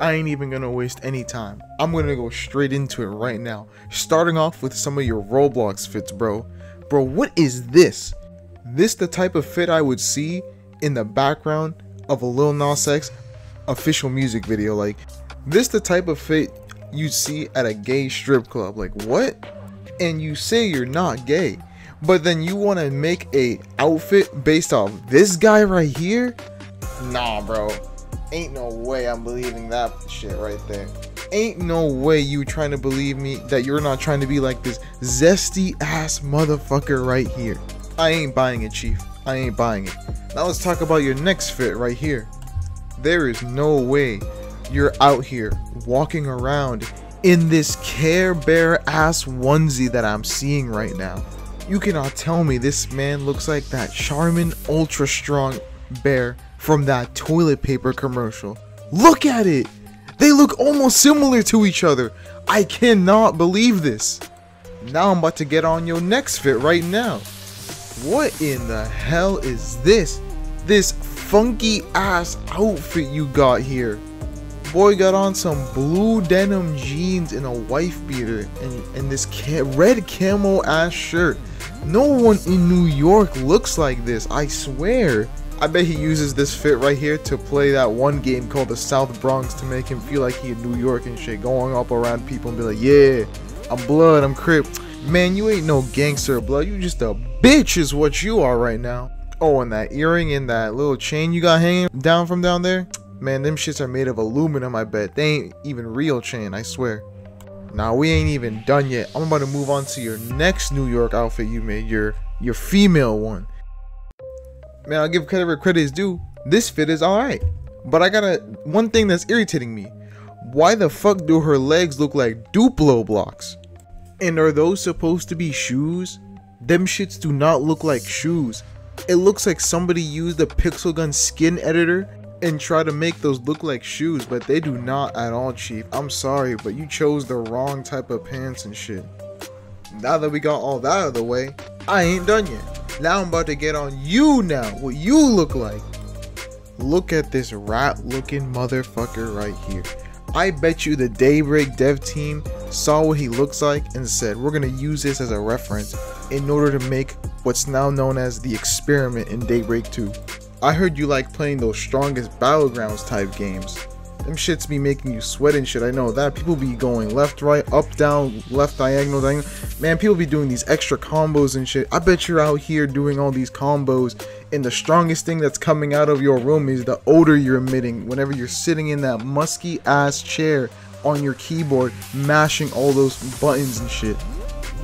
I ain't even gonna waste any time. I'm gonna go straight into it right now. Starting off with some of your Roblox fits, bro. Bro, what is this? This the type of fit I would see in the background of a Lil Nas X official music video. Like, this the type of fit you'd see at a gay strip club. Like, what? And you say you're not gay, but then you want to make a outfit based off this guy right here? Nah, bro. Ain't no way I'm believing that shit right there. Ain't no way you trying to believe me that you're not trying to be like this zesty ass motherfucker right here. I ain't buying it, Chief. I ain't buying it. Now let's talk about your next fit right here. There is no way you're out here walking around in this Care Bear ass onesie that I'm seeing right now. You cannot tell me this man looks like that Charmin Ultra Strong bear from that toilet paper commercial. Look at it! They look almost similar to each other. I cannot believe this. Now I'm about to get on your next fit right now. What in the hell is this? This funky ass outfit you got here. Boy got on some blue denim jeans and a wife beater and, and this ca red camo ass shirt. No one in New York looks like this, I swear. I bet he uses this fit right here to play that one game called the South Bronx to make him feel like he in New York and shit, going up around people and be like, yeah, I'm blood, I'm crip. Man, you ain't no gangster blood, you just a bitch is what you are right now. Oh, and that earring and that little chain you got hanging down from down there? Man, them shits are made of aluminum, I bet. They ain't even real chain, I swear. Now, we ain't even done yet. I'm about to move on to your next New York outfit you made, your your female one man, I'll give credit where credit is due. This fit is alright. But I gotta one thing that's irritating me. Why the fuck do her legs look like Duplo blocks? And are those supposed to be shoes? Them shits do not look like shoes. It looks like somebody used a pixel gun skin editor and try to make those look like shoes, but they do not at all, Chief. I'm sorry, but you chose the wrong type of pants and shit. Now that we got all that out of the way, I ain't done yet. Now I'm about to get on you now, what you look like. Look at this rat looking motherfucker right here. I bet you the Daybreak dev team saw what he looks like and said, we're going to use this as a reference in order to make what's now known as the experiment in Daybreak 2. I heard you like playing those strongest battlegrounds type games. Them shits be making you sweat and shit. I know that. People be going left, right, up, down, left, diagonal, diagonal. Man, people be doing these extra combos and shit. I bet you're out here doing all these combos, and the strongest thing that's coming out of your room is the odor you're emitting whenever you're sitting in that musky ass chair on your keyboard, mashing all those buttons and shit.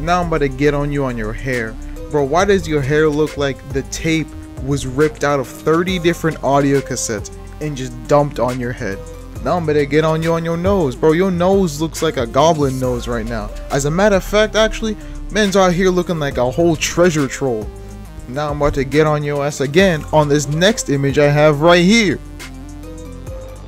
Now I'm about to get on you on your hair. Bro, why does your hair look like the tape was ripped out of 30 different audio cassettes and just dumped on your head? Now I'm get on you on your nose. Bro, your nose looks like a goblin nose right now. As a matter of fact, actually, men's out here looking like a whole treasure troll. Now I'm about to get on your ass again on this next image I have right here.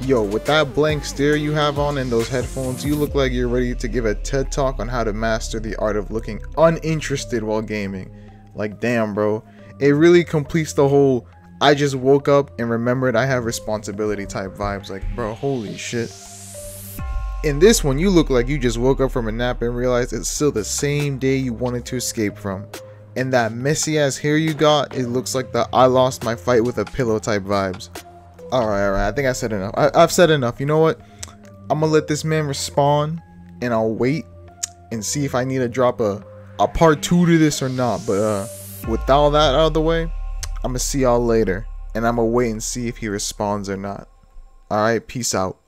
Yo, with that blank stare you have on and those headphones, you look like you're ready to give a TED talk on how to master the art of looking uninterested while gaming. Like, damn, bro. It really completes the whole I just woke up and remembered I have responsibility type vibes. Like, bro, holy shit. In this one, you look like you just woke up from a nap and realized it's still the same day you wanted to escape from. And that messy ass hair you got, it looks like the I lost my fight with a pillow type vibes. Alright, alright, I think I said enough. I, I've said enough. You know what? I'm gonna let this man respond and I'll wait and see if I need to drop a, a part two to this or not. But uh, with all that out of the way, I'm gonna see y'all later, and I'm gonna wait and see if he responds or not. Alright, peace out.